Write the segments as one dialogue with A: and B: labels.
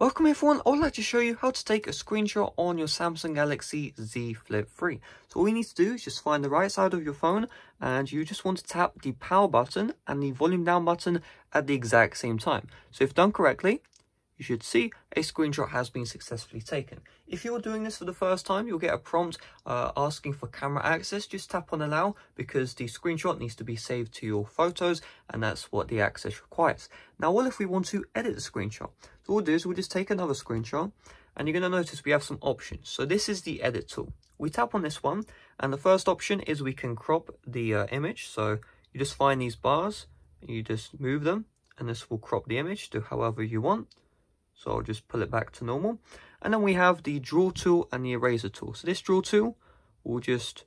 A: Welcome everyone, I would like to show you how to take a screenshot on your Samsung Galaxy Z Flip 3. So all you need to do is just find the right side of your phone and you just want to tap the power button and the volume down button at the exact same time. So if done correctly, you should see a screenshot has been successfully taken. If you're doing this for the first time, you'll get a prompt uh, asking for camera access. Just tap on allow because the screenshot needs to be saved to your photos and that's what the access requires. Now, what if we want to edit the screenshot? So we'll do is we'll just take another screenshot and you're going to notice we have some options. So this is the edit tool. We tap on this one and the first option is we can crop the uh, image. So you just find these bars, you just move them and this will crop the image to however you want. So I'll just pull it back to normal. And then we have the draw tool and the eraser tool. So this draw tool will just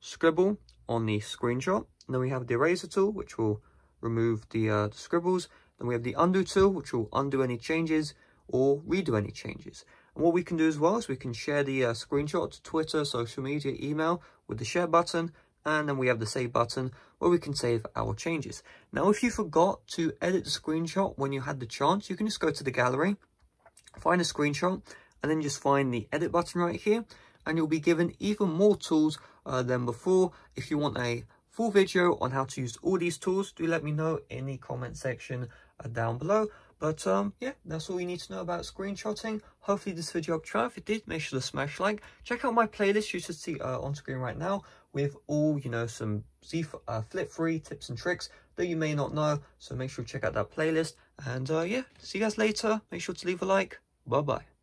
A: scribble on the screenshot. And then we have the eraser tool, which will remove the, uh, the scribbles. Then we have the undo tool, which will undo any changes or redo any changes. And what we can do as well is we can share the uh, screenshot to Twitter, social media, email with the share button. And then we have the save button where we can save our changes. Now, if you forgot to edit the screenshot when you had the chance, you can just go to the gallery find a screenshot and then just find the edit button right here and you'll be given even more tools uh, than before. If you want a full video on how to use all these tools, do let me know in the comment section uh, down below. But um, yeah, that's all you need to know about screenshotting. Hopefully this video helped you out. If it did, make sure to smash like. Check out my playlist you should see uh, on screen right now with all, you know, some Z uh, Flip 3 tips and tricks that you may not know. So make sure to check out that playlist. And uh, yeah, see you guys later. Make sure to leave a like. Bye bye.